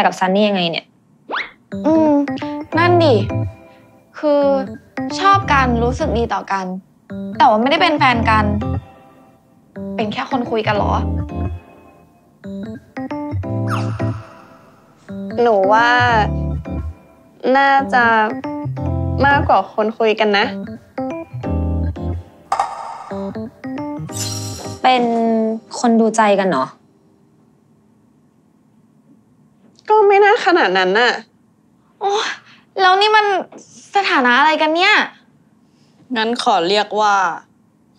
กกับซันนี่ยังไงเนี่ย อืม นั่นดิ คือชอบกันรู้สึกดีต่อกัน แต่ว่าไม่ได้เป็นแฟนกัน เป็นแค่คนคุยกันเหรอ หนูว่า น่าจะมากกว่าคนคุยกันนะ เป็นคนดูใจกันเนาะ ก็ ไม่น่าขนาดนั้นน่ะ โอ้แล้วนี่มันสถานะอะไรกันเนี่ย งั้นขอเรียกว่า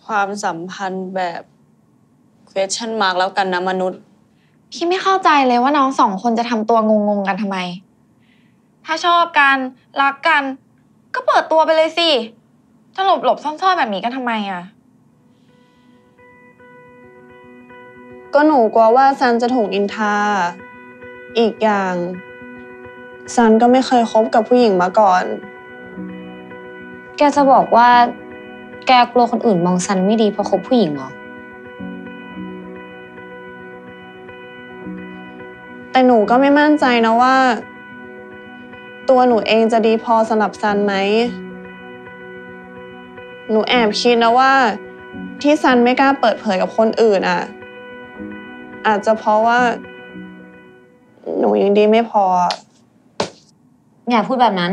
ความสัมพันธ์แบบ question mark แล้วกันนะมนุษย์ พี่ไม่เข้าใจเลยว่าน้องสองคนจะทำตัวงงๆกันทำไม ถ้าชอบกัน รักกัน ก็เปิดตัวไปเลยสิจะหลบหลบๆซ่อนๆแบบนี้กันทำไมอะ ก็หนูกลัวว่าซันจะถูกอินทา อีกอย่าง ซันก็ไม่เคยคบกับผู้หญิงมาก่อน แกจะบอกว่า แกกลัวคนอื่นมองซันไม่ดีเพราะคบผู้หญิงเหรอ แต่หนูก็ไม่มั่นใจนะว่า ตัวหนูเองจะดีพอสำหรับซันไหม หนูแอบคิดนะว่า ที่ซันไม่กล้าเปิดเผยกับคนอื่นอะ อาจจะเพราะว่าห นูยังดีไม่พอ อย่าพูดแบบนั้น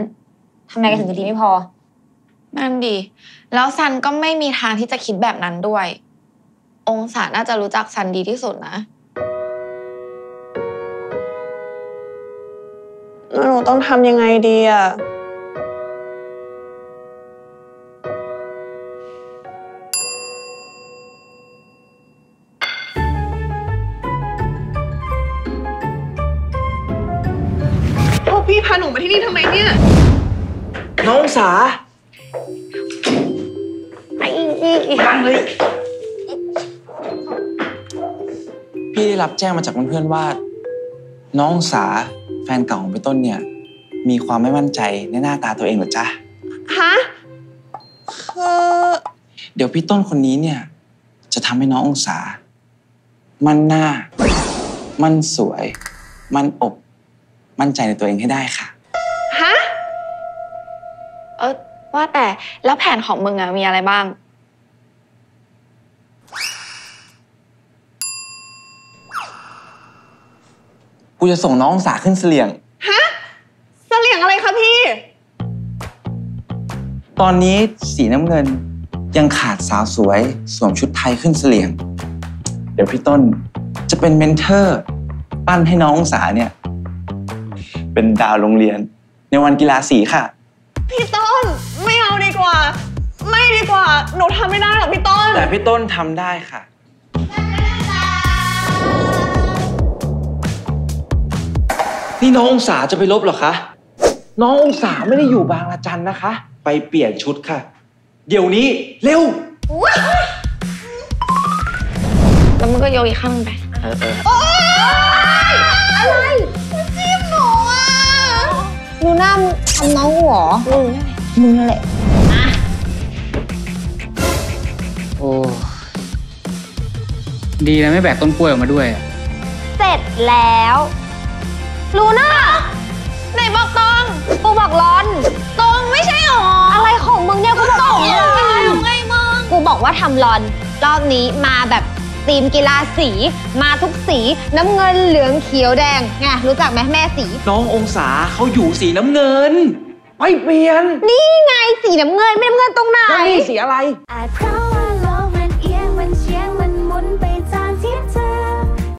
ทำไมแกถึงจะดีไม่พอ นั่นดิแล้วซันก็ไม่มีทางที่จะคิดแบบนั้นด้วย องศาน่าจะรู้จักซันดีที่สุดนะแล้วหนูต้องทำยังไงดีอะ พวกพี่พาหนูมาที่นี่ทำไมเนี่ย น้องสานั่งเลย พี่ได้รับแจ้งมาจากเพื่อนๆว่า น้องสาแฟนเก่าของพี่ต้นเนี่ย มีความไม่มั่นใจในหน้าตาตัวเองเหรอจ๊ะฮะคือเดี๋ยวพี่ต้นคนนี้เนี่ย จะทำให้น้ององศา มันหน้า มันสวย มันอก มั่นใจในตัวเองให้ได้ค่ะ ฮะ เออว่าแต่แล้วแผนของมึงอะมีอะไรบ้าง กูจะส่งน้ององศาขึ้นเสลี่ยงเสลี่ยงอะไรคะพี่ ตอนนี้สีน้ำเงินยังขาดสาวสวยสวมชุดไทยขึ้นเสลี่ยง เดี๋ยวพี่ต้นจะเป็นเมนเทอร์ ปั้นให้น้ององศาเนี่ย เป็นดาวโรงเรียน ในวันกีฬาสีค่ะ พี่ต้นไม่เอาดีกว่า ไม่ดีกว่า หนูทำไม่ได้หรอกพี่ต้น แต่พี่ต้นทำได้ค่ะ นี่น้ององศาจะไปลบเหรอคะ น้ององศาไม่ได้อยู่บางละจันนะคะ ไปเปลี่ยนชุดค่ะ เดี๋ยวนี้เร็ว แล้วมึงก็โยกอีกข้างหนึ่งไป เออเออดูห น้าทำน้องกูเหรอมึงนั่นแหละโอ้ ดีนะไม่แบกต้นกล้วยออกมาด้วยอะเสร็จแล้วรู้นะไหนบอกตองกูบอกร้อนตองไม่ใช่หรออะไรของมึงเนี่ยกูบอกตองร้อะไรอนของไงมึงกูบอกว่าทำรอน รอบนี้มาแบบ ทีมกีฬาสีมาทุกสีน้ำเงินเหลืองเขียวแดงไงรู้จักไหมแม่สี น้ององศาเขาอยู่สีน้ำเงินไปเปลี่ยนนี่ไงสีน้ำเงินไม่น้ำเงินตรงไหน แล้วนี่สีอะไรอาจเพราะ